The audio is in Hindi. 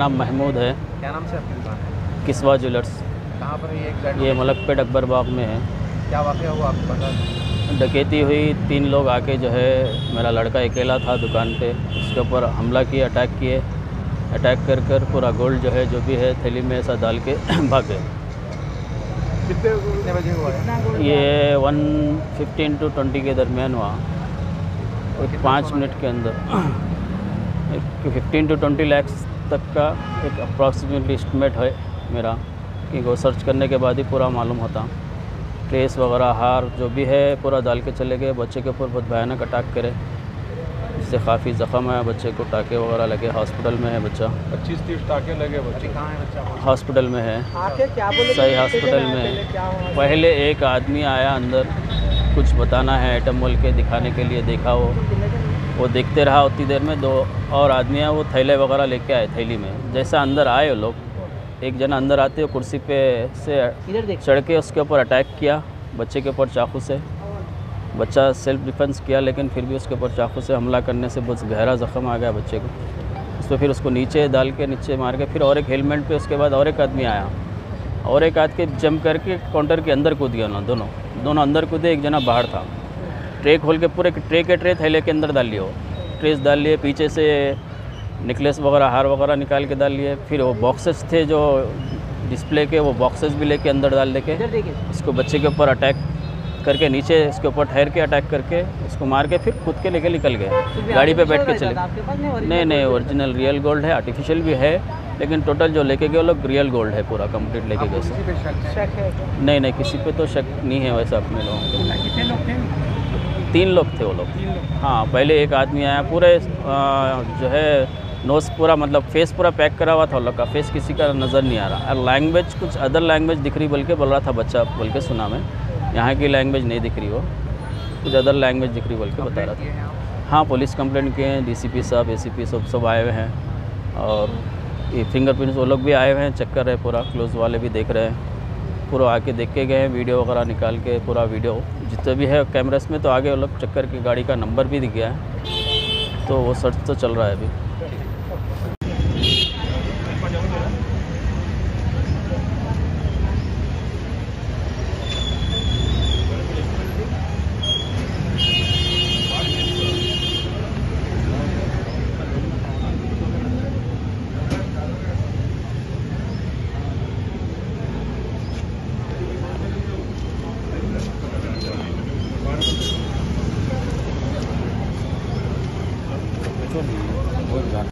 नाम महमूद है। क्या नाम से आपकी दुकान है? किसवा ज्वेलर्स। कहाँ पर ये ये मलकपेट अकबर बाग में है। क्या वाक़ हुआ आपको दें डकैती हुई तीन लोग आके जो है मेरा लड़का अकेला था दुकान पे। उसके ऊपर हमला किए अटैक किए। अटैक कर कर पूरा गोल्ड जो है जो भी है थैली में ऐसा डाल के भागे कितने कितने बजे हुआ ये वन फिफ्टीन टू ट्वेंटी के दरमियान हुआ। पाँच मिनट के अंदर। फिफ्टीन टू ट्वेंटी लैक्स तक का एक अप्रॉक्सीमेटली इस्टीमेट है मेरा कि वो सर्च करने के बाद ही पूरा मालूम होता। ट्रेस वगैरह हार जो भी है पूरा डाल के चले गए बच्चे के ऊपर बहुत भयानक अटैक करे। जिससे काफ़ी ज़ख्म है बच्चे को टाके वगैरह लगे हॉस्पिटल में है बच्चा। पच्चीस तीस टाके लगे बच्चे। कहाँ है हॉस्पिटल में है। क्या बोले? सही हॉस्पिटल में पहले एक आदमी आया अंदर कुछ बताना है आइटम बोल के दिखाने के लिए देखा वो। वो देखते रहा उतनी देर में दो और आदमी वो थैले वगैरह लेके आए थैली में। जैसा अंदर आए वो लोग एक जना अंदर आते कुर्सी पे से चढ़ के उसके ऊपर अटैक किया बच्चे के ऊपर चाकू से। बच्चा सेल्फ डिफेंस किया लेकिन फिर भी उसके ऊपर चाकू से हमला करने से बहुत गहरा ज़ख्म आ गया बच्चे को। उस पर फिर उसको नीचे डाल के नीचे मार के फिर और एक हेलमेट पे उसके बाद और एक आदमी आया। और एक आदमी जम करके काउंटर के अंदर कूद गया उन्होंने दोनों। दोनों अंदर कूदे एक जना बाहर था। ट्रे खोल के पूरे ट्रे के ट्रे थैले के अंदर डाल लिए ट्रेस डाल लिए पीछे से नेकलेस वगैरह हार वगैरह निकाल के डाल लिए। फिर वो बॉक्सेस थे जो डिस्प्ले के वो बॉक्सेस भी लेके अंदर डाल दे के उसको बच्चे के ऊपर अटैक करके नीचे इसके ऊपर ठहर के अटैक करके उसको मार के फिर खुद के लेके निकल गए। गाड़ी पे बैठ के चले। गए। नहीं नहीं ओरिजिनल रियल गोल्ड है आर्टिफिशियल भी है लेकिन टोटल जो लेके गए वो लोग रियल गोल्ड है पूरा कंप्लीट लेके गए नहीं नहीं किसी पे तो शक नहीं है वैसा अपने लोगों को। तीन लोग थे वो लोग। हाँ पहले एक आदमी आया पूरे आ, जो है नोस पूरा मतलब फेस पूरा पैक करा हुआ था उन लोग का। फेस किसी का नज़र नहीं आ रहा। और लैंग्वेज कुछ अदर लैंग्वेज दिख रही बोल के बोल रहा था बच्चा बोल के सुना मैं। यहाँ की लैंग्वेज नहीं दिख रही वो। कुछ अदर लैंग्वेज दिख रही बोल के बता रहा था। हाँ पुलिस कंप्लेंट किए हैं डीसीपी साहब एसीपी सब सब आए हुए हैं। और ये फिंगरप्रिंट्स वो लोग भी आए हुए हैं चेक कर रहे हैं पूरा क्लोज वाले भी देख रहे हैं। पूरा आके देख के गए हैं, वीडियो वगैरह निकाल के पूरा वीडियो। जितने भी है कैमरास में तो आगे वो लोग की गाड़ी का नंबर भी दिख गया है। तो वो सर्च तो चल रहा है अभी। 做鱼我也不知道。